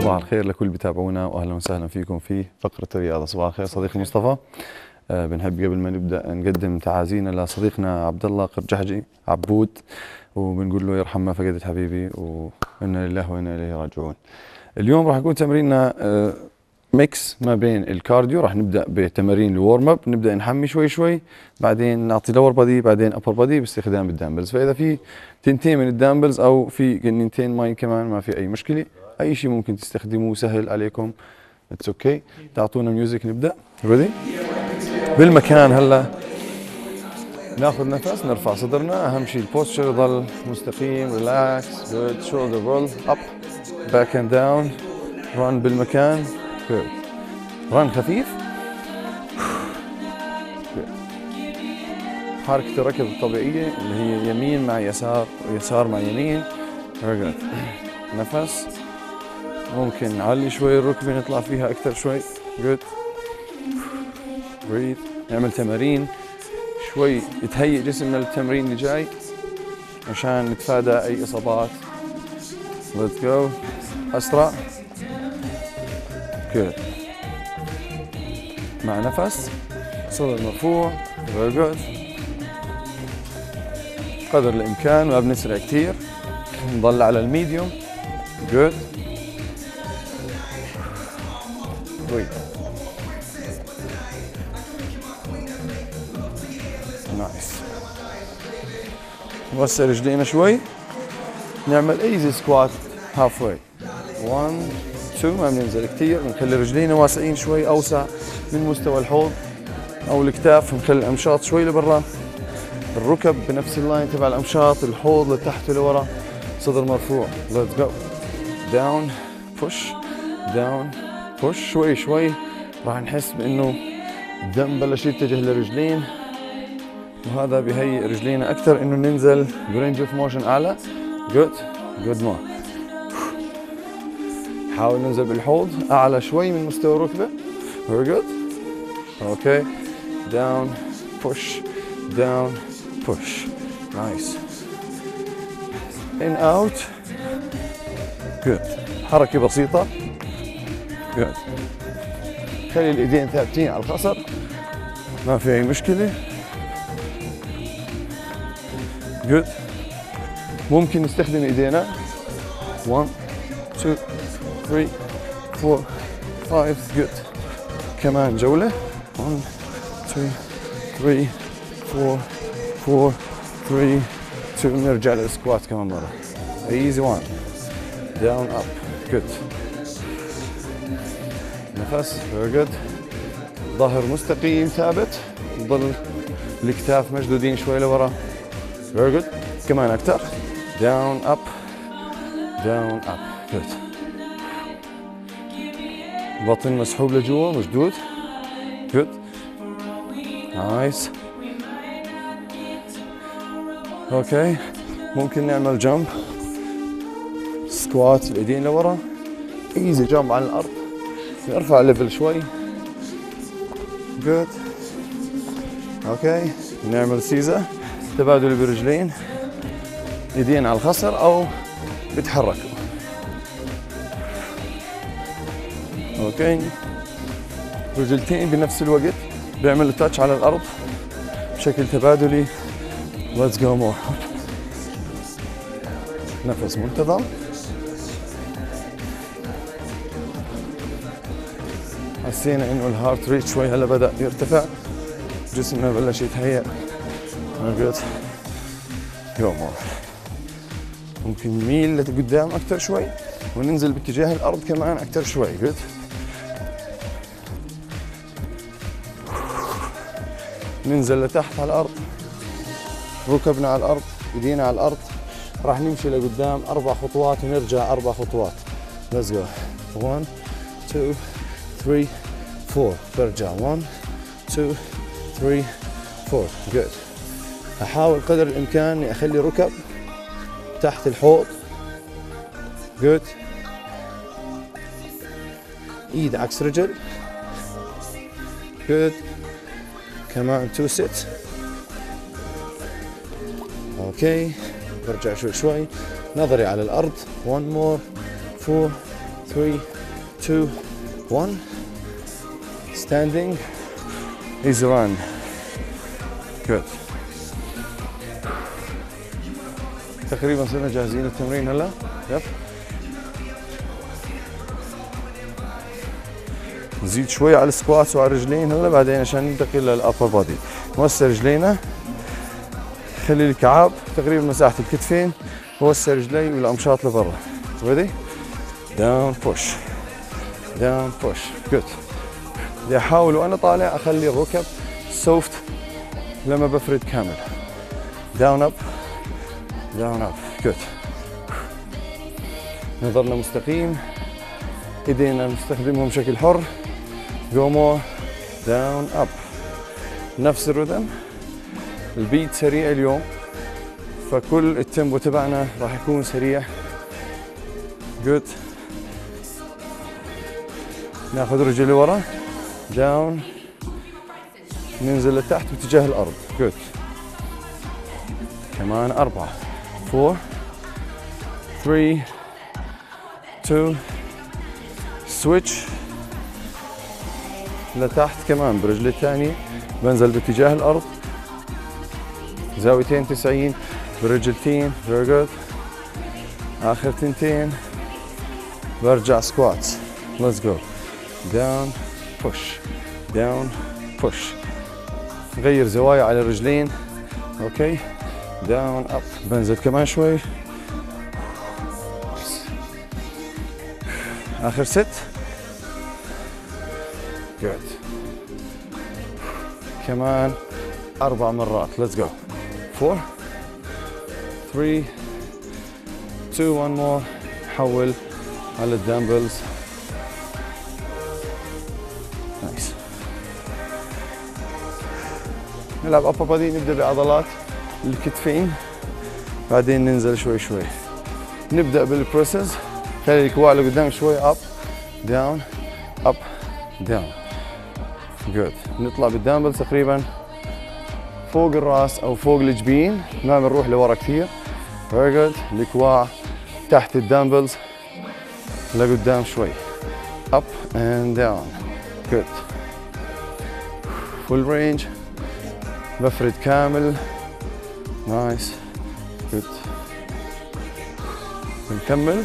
صباح الخير لكل بيتابعونا واهلا وسهلا فيكم في فقرة الرياضة. صباح الخير صديقي مصطفى. آه، بنحب قبل ما نبدأ نقدم تعازينا لصديقنا عبد الله قرجحجي عبود وبنقول له يرحم ما فقدت حبيبي وإنا لله وإنا إليه راجعون. اليوم راح يكون تمريننا آه، mix ما بين ال cardio. راح نبدأ بتمارين ال warm up نبدأ نحمي شوي شوي بعدين نعطي lower body بعدين upper body باستخدام ال dumbbells فإذا في تنتين من ال dumbbells أو في قنينتين ماي كمان ما في أي مشكلة. أي شيء ممكن تستخدموه سهل عليكم. it's okay okay. تعطونا music نبدأ. ready بالمكان هلا. ناخذ نفس نرفع صدرنا. أهم شيء ال posture يضل مستقيم relax good shoulder roll up back and down run بالمكان. good run خفيف. حركة الركض الطبيعية اللي هي يمين مع يسار ويسار مع يمين. نفس. ممكن. نعلي شوي الركبة نطلع فيها أكثر شوي؟ Good. Breathe. نعمل تمارين. شوي يتهيئ جسمنا للتمرين اللي جاي عشان نتفادى أي إصابات. Let's go. أسرع. Good. مع نفس. صدر مرفوع very good. قدر الإمكان ما بنسرع كثير نضل على ال medium. Good. Breathe nice نوسع رجلينا شوي نعمل easy squat halfway 1 2 ما بننزل كثير بنخلي رجلينا واسعين شوي اوسع من مستوى الحوض أو الكتاف بنخلي الامشاط شوي لبرا الركب بنفس ال line تبع الامشاط الحوض لتحت ولورا صدر مرفوع let's go down push down push شوي شوي. راح نحس بإنه الدم بلش يتجه للرجلين وهذا بهيئ رجلينا أكثر إنه ننزل ب range of motion أعلى. good good more حاول ننزل بالحوض. أعلى شوي من مستوى الركبة. very good okay down push down push nice in out good حركة بسيطة. good خلي الإيدين ثابتين على الخصر. ما في أي مشكلة. good ممكن نستخدم إيدينا. 1 2 3 4 5 good كمان جولة. 1 2 3 4 4 3 2 نرجع لل squat كمان مرة. easy 1 down up good نفس good ظهر مستقيم ثابت ضل الكتاف مشدودين شوي لورا Very. كمان أكثر. Down, up, down, up. Good. بطن مسحوب لجوا مشدود. Good. Nice. okay ممكن نعمل jump squat الايدين لورا easy jump على الأرض نرفع ال level شوي. good okay نعمل scissor تبادل برجلين. ايدين على الخصر أو بتحركوا okay رجلتين بنفس الوقت. بيعملوا touch على الأرض. بشكل تبادلي. Let's go more نفس منتظم. حسينا إنه ال heart rate شوي هلا بدأ يرتفع. جسمنا بلش يتهيأ. good go more ممكن نميل لقدام أكثر شوي وننزل باتجاه الأرض كمان أكثر شوي. good ننزل لتحت على الأرض. ركبنا على الأرض إيدينا على الأرض. راح نمشي لقدام أربع خطوات ونرجع أربع خطوات. Let's go 1 2 3 4 برجع. 1 2 3 4 good أحاول قدر الإمكان أخلي ركب تحت الحوض. good إيد عكس رجل. good كمان two set okay برجع شوي شوي. نظري على الأرض. 1 more 4 three, two, one. Standing. Easy run. Good. تقريبا صرنا جاهزين للتمرين هلا. Yep. نزيد شوي على ال squats وعلى الرجلين هلا بعدين عشان ننتقل لل upper body نوسع رجلينا. خلي الكعاب تقريبا مساحة الكتفين. ووسع رجلي والامشاط لبرا. Ready? Down push. Down push. Good. بدي احاول وأنا طالع أخلي الركب soft لما بفرد كامل. Down up. Down up. Good. نظرنا مستقيم. إيدينا نستخدمهم بشكل حر. More. Down up. نفس ال rhythm. ال beat سريع اليوم. فكل ال tempo تبعنا راح يكون سريع. good ناخذ رجل لورا down ننزل لتحت باتجاه الأرض. good كمان أربعة. four three two switch لتحت كمان برجلي الثانية بنزل باتجاه الأرض. زاويتين 90 برجلتين very good. آخر تنتين. برجع squats let's go. Down. Push. Down push. غير زوايا على الرجلين. أوكي. Down up. بنزل كمان شوي. آخر ست good. كمان أربع مرات. Let's go. Four. Three. Two one more. حول على ال dumbbells. نلعب upper body نبدأ بعضلات الكتفين. بعدين ننزل شوي شوي. نبدأ بال presses خلي الكوع لقدام شوي up down up down good نطلع بال dumbbells تقريبا فوق الراس أو فوق الجبين. ما بنروح لورا كثير. Very good. الكواع تحت ال dumbbells لقدام شوي. Up and down. Good. Full range. بفرد كامل. nice good. بنكمل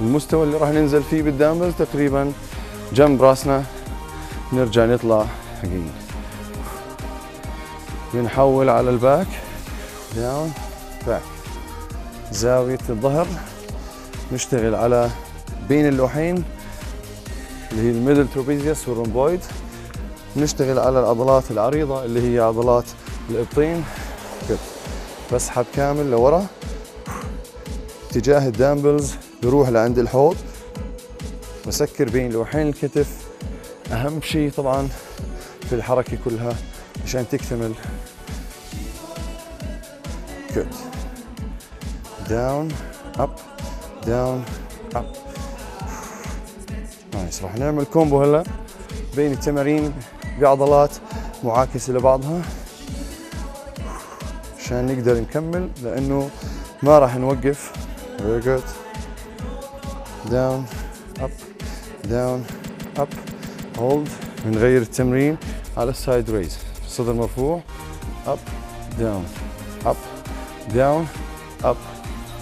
المستوى اللي راح ننزل فيه بال dumbbells تقريبا جنب راسنا. نرجع نطلع حقيقي. بنحول على ال back. down back زاوية الظهر. نشتغل على بين اللوحين. اللي هي ال middle trapezius وال rhomboid. نشتغل على العضلات العريضة اللي هي عضلات الإبطين. كده بسحب كامل لورا. اتجاه ال dumbbells بروح لعند الحوض. بسكر بين لوحين الكتف. أهم شيء طبعا في الحركة كلها عشان تكتمل. Good. Down up. Down up. راح نعمل كومبو هلا بين التمارين بعضلات معاكسة لبعضها. عشان نقدر نكمل لأنه ما راح نوقف. Very good. Down up down up. Hold. بنغير التمرين على ال side raise الصدر مرفوع. Up down up down up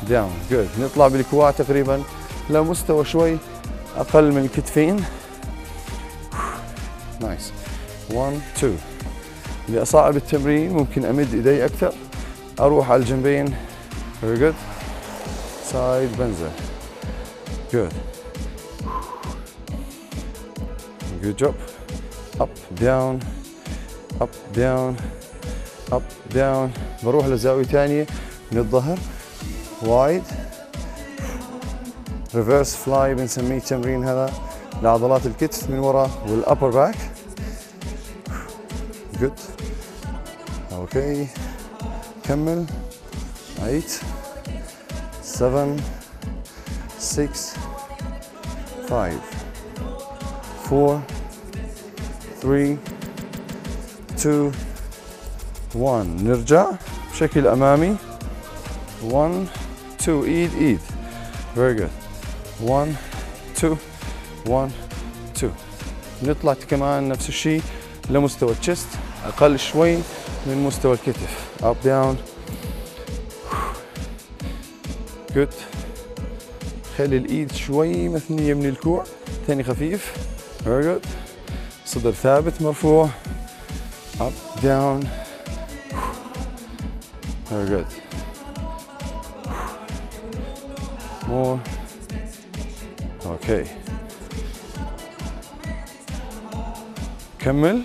down. Good. نطلع بالكواع تقريبا لمستوى شوي. أقل من الكتفين nice 1 2 لاصعب التمرين ممكن أمد إيدي أكثر. أروح على الجنبين. Very good. side بنزل good. Good job. Up down. Up down. Up down. بروح لزاوية ثانية من الظهر. wide reverse fly بنسميه التمرين هذا. لعضلات الكتف من ورا وال upper back good okay كمل. 8 7 6 5 4 3 2 1 نرجع. بشكل أمامي. 1 two. ايد ايد very good. One two one two. نطلع كمان نفس الشيء لمستوى الشست أقل شوي من مستوى الكتف. Up down. Good. خلي الإيد شوي مثنية من الكوع. ثاني خفيف. Very good. صدر ثابت مرفوع. Up down. Very good. More. Okay. كمل.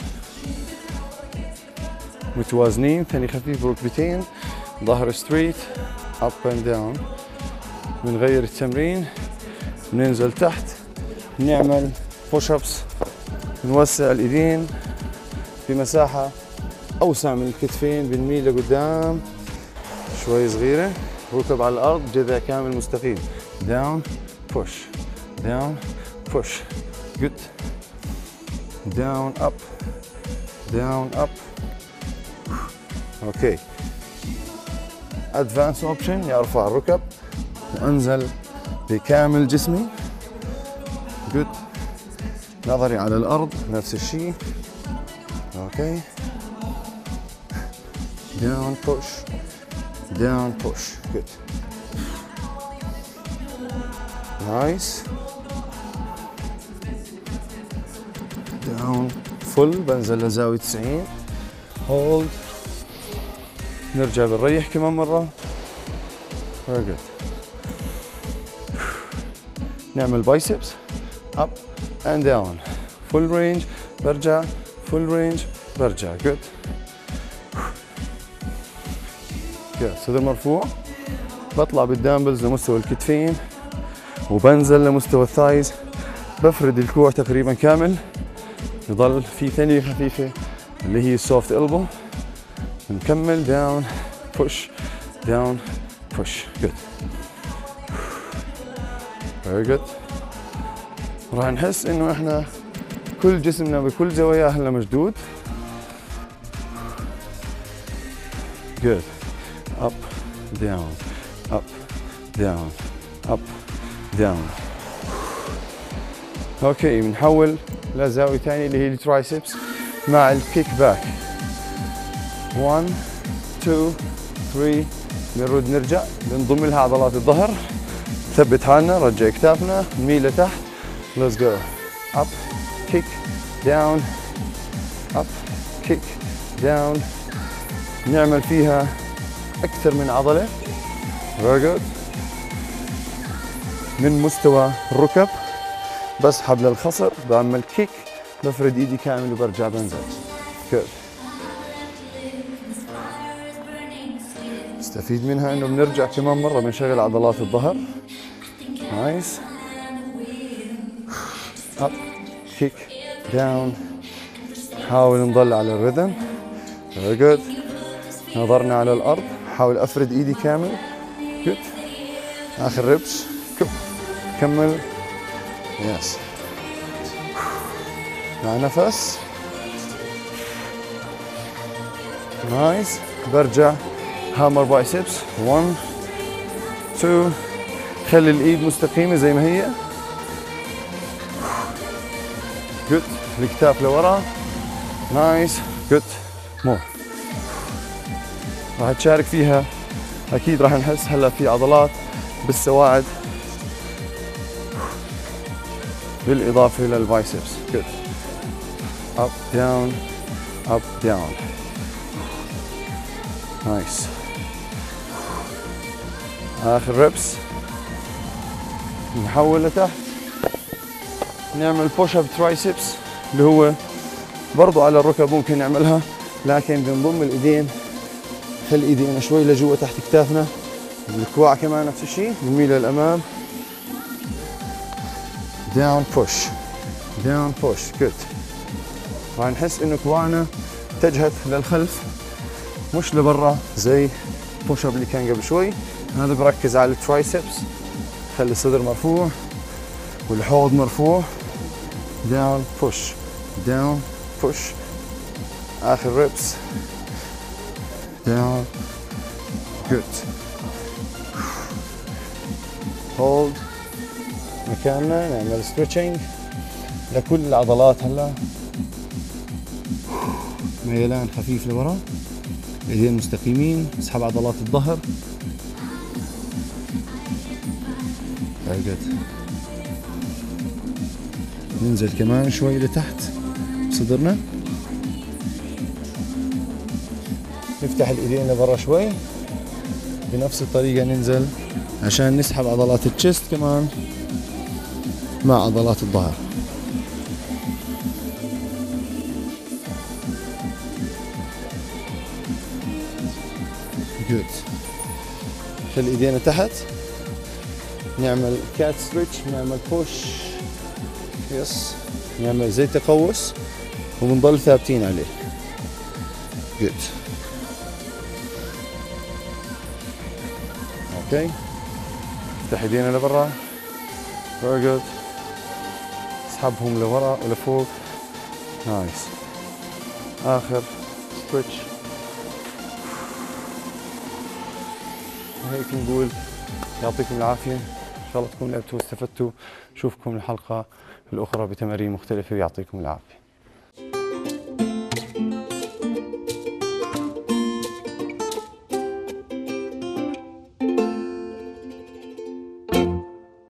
متوازنين ثاني خفيف ركبتين ظهر ستريت up and down. بنغير التمرين. بننزل تحت. نعمل بوش ابس نوسع الإيدين. في مساحة أوسع من الكتفين. بنميل لقدام. شوي صغيرة. ركب على الأرض. جذع كامل مستقيم down push. Down push. Good. Down up. Down up. okay advanced option ارفع الركب وأنزل بكامل جسمي. جود نظري على الأرض نفس الشيء. أوكي down push. Down push. Good. Nice. Down full بنزل لزاوية 90 hold نرجع بنريح كمان مرة. good نعمل biceps. Up and down. Full range برجع. Full range برجع. Good. صدر مرفوع. بطلع بال dumbbells لمستوى الكتفين. وبنزل لمستوى ال thighs. بفرد الكوع تقريبا كامل. يضل في ثانية خفيفة اللي هي ال soft elbow نكمل down push down push good very good راح نحس إنه إحنا كل جسمنا بكل زواياه هلا مشدود. Good. Up down. Up down. Up down. okay بنحول لزاوية ثانية اللي هي ال triceps مع ال kick back 1 2 3 بنرد نرجع بنضم لها عضلات الظهر. ثبت حالنا رجع كتافنا نميل لتحت. Let's go. Up kick down. Up kick down. نعمل فيها أكثر من عضلة. Very good. من مستوى الركب. بسحب للخصر بعمل kick بفرد إيدي كامل وبرجع بنزل. good استفيد منها إنه بنرجع كمان مرة بنشغل عضلات الظهر. nice. Up kick down. حاول نضل على ال rhythm. Very good نظرنا على الأرض. حاول أفرد إيدي كامل. good آخر reps. كمل. yes مع نفس nice برجع. hammer biceps 1 2 خلي الإيد مستقيمة زي ما هي. good الكتاف لورا. nice good more راح تشارك فيها. أكيد راح نحس هلا في عضلات بالسواعد. بالإضافة لل biceps good up down up down nice آخر reps نحول لتحت. نعمل push up triceps اللي هو برضو على الركب ممكن نعملها لكن بنضم الإيدين. خلي إيدينا شوي لجوا تحت كتافنا. الكوع كمان نفس الشيء نميل للأمام. down push down push good نحس إنه كواعنا اتجهت للخلف. مش لبرا زي push up اللي كان قبل شوي. هذا بركز على ال triceps خلي الصدر مرفوع. والحوض مرفوع. down push down push آخر reps down good hold مكاننا نعمل stretching لكل العضلات هلا. ميلان خفيف لورا. إيدين مستقيمين. أسحب عضلات الظهر. ننزل كمان شوي لتحت. صدرنا. نفتح الإيدين لبرا شوي. بنفس الطريقة ننزل عشان نسحب عضلات التشست كمان. مع عضلات الظهر. جود خلي ايدينا تحت. نعمل cat stretch نعمل push yes نعمل زي تقوس وبنضل ثابتين عليه. good okay افتح ايدينا لبرا. very good اسحبهم لورا ولفوق nice. آخر stretch هيك نقول يعطيكم العافية. إن شاء الله تكونوا لعبتوا واستفدتوا. نشوفكم الحلقة الأخرى بتمارين مختلفة ويعطيكم العافية.